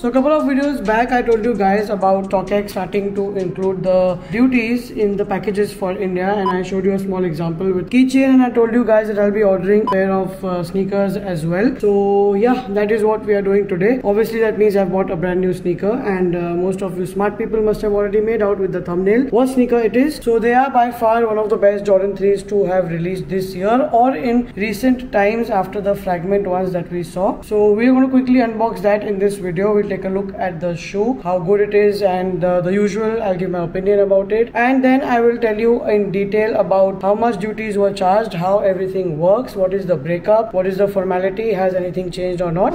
So a couple of videos back, I told you guys about StockX starting to include the duties in the packages for India, and I showed you a small example with keychain, and I told you guys that I'll be ordering a pair of uh, sneakers as well. So yeah, that is what we are doing today. Obviously, that means I've bought a brand new sneaker, and uh, most of you smart people must have already made out with the thumbnail what sneaker it is. So they are by far one of the best Jordan 3s to have released this year or in recent times after the fragment ones that we saw. So we're going to quickly unbox that in this video. Take a look at the shoe, how good it is, and uh, the usual. I'll give my opinion about it, and then I will tell you in detail about how much duties were charged, how everything works, what is the breakup, what is the formality, has anything changed or not.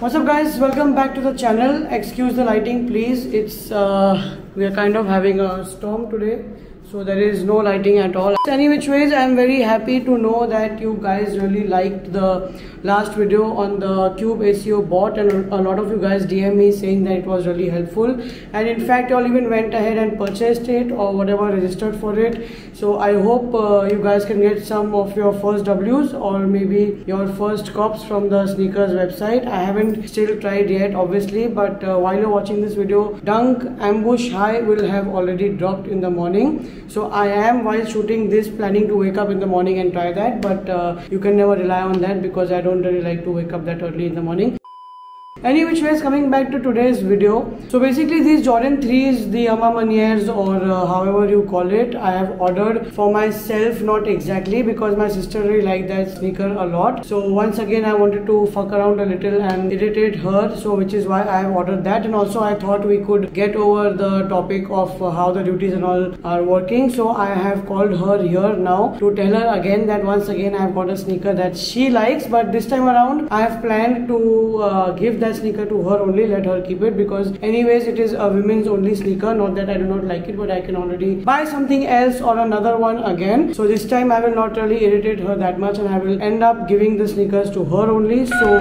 What's up guys, welcome back to the channel. Excuse the lighting please. It's uh, we are kind of having a storm today so there is no lighting at all. Any which ways i'm very happy to know that you guys really liked the last video on the cube ACO bot and a lot of you guys DM me saying that it was really helpful. And in fact you all even went ahead and purchased it or whatever registered for it. So I hope uh, you guys can get some of your first W's or maybe your first cops from the sneakers website. I haven't still tried yet obviously but uh, while you're watching this video dunk ambush high will have already dropped in the morning so i am while shooting this planning to wake up in the morning and try that but uh, you can never rely on that because i don't really like to wake up that early in the morning any which ways coming back to today's video. So basically these jordan 3s the ama maniers or uh, however you call it i have ordered for myself not exactly because my sister really liked that sneaker a lot. So once again i wanted to fuck around a little and irritate her so which is why i have ordered that. And also i thought we could get over the topic of uh, how the duties and all are working. So i have called her here now to tell her again that once again i have got a sneaker that she likes. But this time around i have planned to uh, give that that sneaker to her only let her keep it because anyways it is a women's only sneaker not that I do not like it but I can already buy something else or another one again so this time I will not really irritate her that much and I will end up giving the sneakers to her only so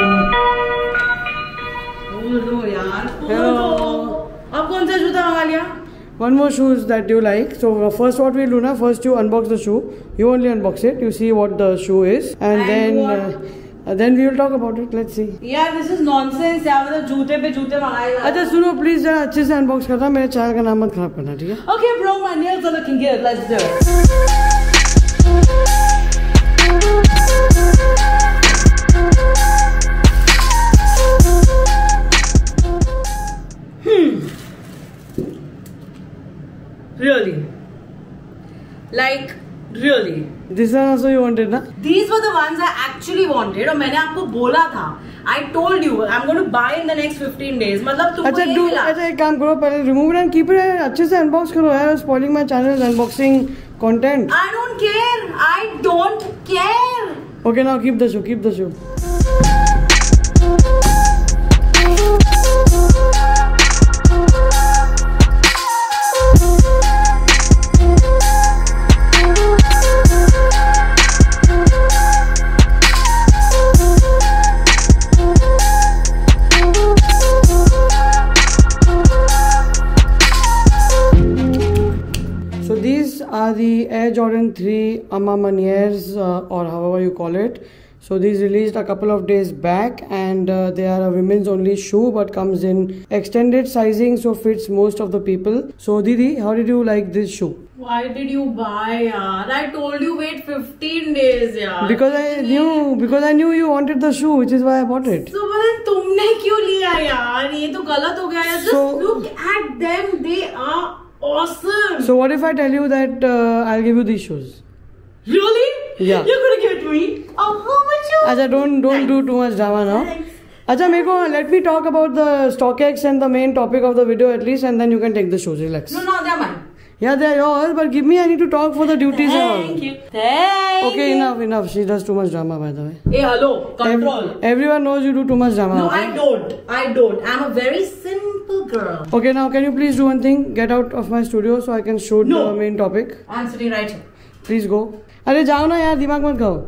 Hello. अब कौन सा जूता मंगा लिया one more shoes that you like so uh, first what we'll do now first you unbox the shoe you only unbox it you see what the shoe is and, And then then we will talk about it let's see यार this is nonsense यार मतलब जूते पे जूते मंगाए अच्छा सुनो please जरा अच्छे से अनबॉक्स करना मेरे चैनल का नाम मत खराब करना ठीक है? Okay bro my nails are looking good let's do it Really? Like, really? This are also you wanted ना These were the ones I actually wanted और मैंने आपको बोला था। I told you I'm going to buy in the next 15 days मतलब तुमको अच्छा ये डू मिला। अच्छा एक काम करो पहले रिमूव एंड कीप इट अच्छे से अनबॉक्स करो यार spoiling my channel unboxing content I don't care I don't care okay now keep the show keep the show are the Air Jordan 3 Ama Maniers uh, or however you call it. So these released a couple of days back and uh, they are a women's only shoe but comes in extended sizing so fits most of the people. So Didi, how did you like this shoe? Why did you buy yaar? I told you wait 15 days yaar. Because I knew because I knew you wanted the shoe which is why I bought it. So but तुमने क्यों लिया यार? ये तो गलत हो गया यार. Just So- look at them. They are awesome. So what if I tell you that uh, I'll give you these shoes? really? Yeah. You're gonna give it to me? Oh, how much? you- Acha, don't don't do too much drama now. Thanks. Acha, meko, let me talk about the StockX and the main topic of the video at least, and then you can take the shoes. Relax. No, no, they're mine. Yeah, they are yours, but give me. I need to talk for the duties and all. Thank you. Thank Okay, you. enough, enough. She does too much drama, by the way. Hey, hello. Ev- Control. everyone knows you do too much drama. no, okay? I don't. I don't. I'm a very simple girl. Okay, now can you please do one thing? Get out of my studio so I can shoot No. the main topic. I'm sitting right here. Please go. अरे जाओ ना यार दिमाग मत खाओ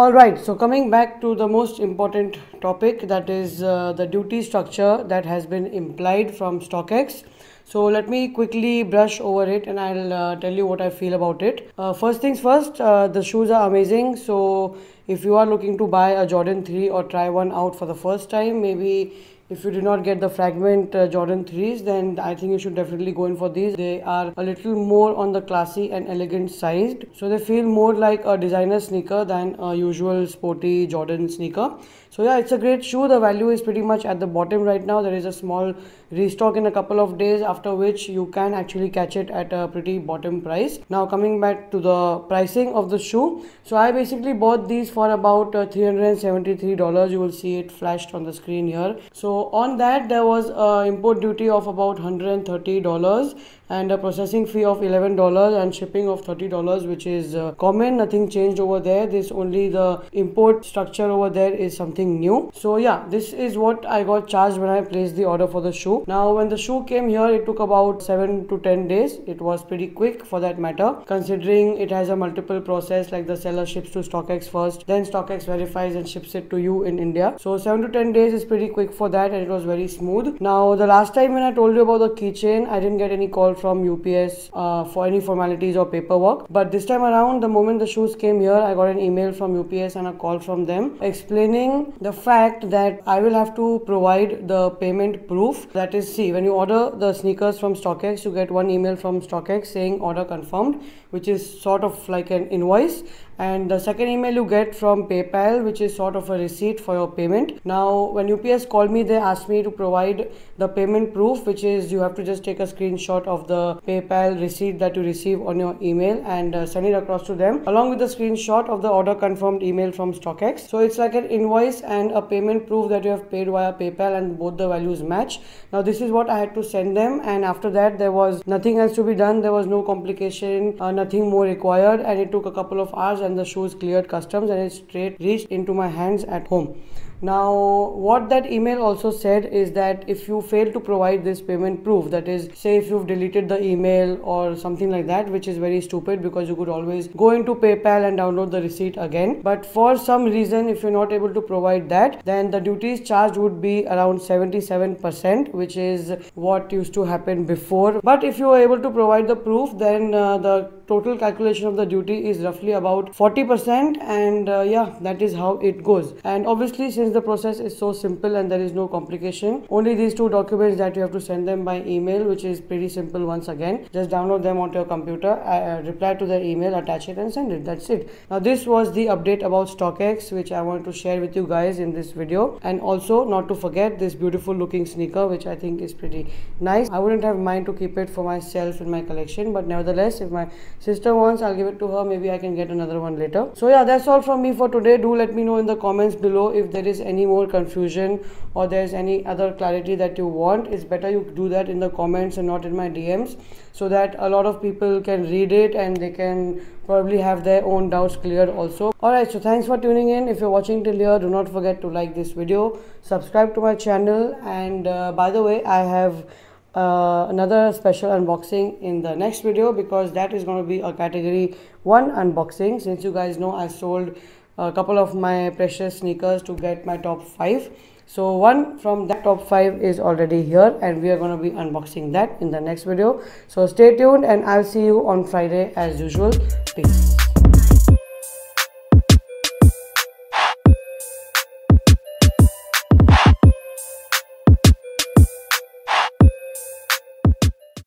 Alright, so coming back to the most important topic that is uh, the duty structure that has been implied from StockX. So let me quickly brush over it and I'll uh, tell you what I feel about it. Uh, first things first, uh, the shoes are amazing. So if you are looking to buy a Jordan 3 or try one out for the first time, maybe if you did not get the fragment uh, Jordan 3s then I think you should definitely go in for these. They are a little more on the classy and elegant sized so they feel more like a designer sneaker than a usual sporty Jordan sneaker. So yeah it's a great shoe. The value is pretty much at the bottom right now. There is a small restock in a couple of days after which you can actually catch it at a pretty bottom price. Now coming back to the pricing of the shoe. So i basically bought these for about uh, 373 dollars you will see it flashed on the screen here. So on that there was a import duty of about 130 dollars and a processing fee of $11 and shipping of $30 which is uh, common. Nothing changed over there. This only the import structure over there is something new. So yeah this is what I got charged when I placed the order for the shoe. Now when the shoe came here it took about 7 to 10 days. It was pretty quick for that matter considering it has a multiple process like the seller ships to StockX first then StockX verifies and ships it to you in India. So 7 to 10 days is pretty quick for that and it was very smooth. Now the last time when I told you about the keychain I didn't get any call from UPS uh, for any formalities or paperwork. But this time around, the moment the shoes came here, I got an email from UPS and a call from them explaining the fact that I will have to provide the payment proof. That is, see, when you order the sneakers from StockX, you get one email from StockX saying order confirmed, which is sort of like an invoice and the second email you get from PayPal which is sort of a receipt for your payment. Now when UPS called me they asked me to provide the payment proof which is you have to just take a screenshot of the PayPal receipt that you receive on your email and uh, send it across to them along with the screenshot of the order confirmed email from StockX. So it's like an invoice and a payment proof that you have paid via PayPal and both the values match. Now this is what I had to send them and after that there was nothing else to be done. There was no complication, uh, nothing more required and it took a couple of hours and the shoes cleared customs and it straight reached into my hands at home. Now, what that email also said is that if you fail to provide this payment proof, that is, say if you've deleted the email or something like that, which is very stupid because you could always go into PayPal and download the receipt again. But for some reason, if you're not able to provide that, then the duties charged would be around 77%, which is what used to happen before. But if you are able to provide the proof, then uh, the total calculation of the duty is roughly about 40% and uh, yeah that is how it goes and obviously since the process is so simple and there is no complication. Only these two documents that you have to send them by email which is pretty simple once again. Just download them onto your computer uh, reply to their email attach it and send it. That's it. Now this was the update about StockX which I want to share with you guys in this video. And also not to forget this beautiful looking sneaker which I think is pretty nice. I wouldn't have mind to keep it for myself in my collection but nevertheless if my sister wants i'll give it to her. Maybe i can get another one later. So yeah that's all from me for today. Do let me know in the comments below if there is any more confusion or there's any other clarity that you want it's better you do that in the comments and not in my dms so that a lot of people can read it and they can probably have their own doubts cleared also. Alright so thanks for tuning in. If you're watching till here do not forget to like this video subscribe to my channel and uh, by the way i have uh, another special unboxing in the next video because that is going to be a category 1 unboxing. Since you guys know I sold a couple of my precious sneakers to get my top 5 so one from that top 5 is already here and we are going to be unboxing that in the next video. So stay tuned and I'll see you on Friday as usual. Peace